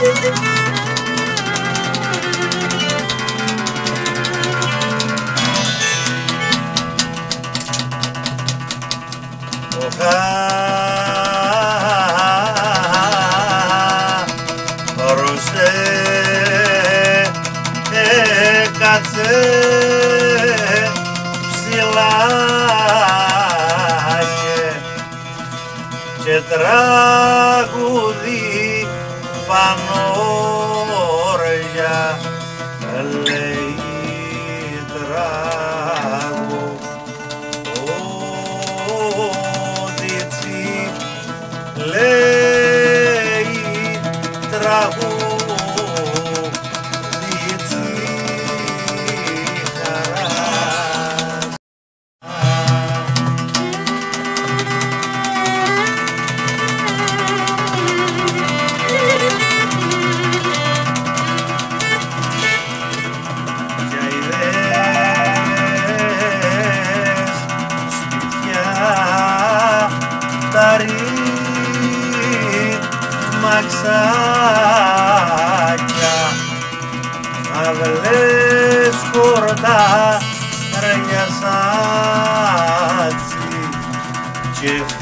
Μπογχαρή Παρουσία, Θεοκατσέ, Φιλάντζε, ε, Τζετράγου πανόρια λέει τραγουδίτσι λέει τραγουδίτσι maksudnya Mablis kurda Rengasatsi Cifat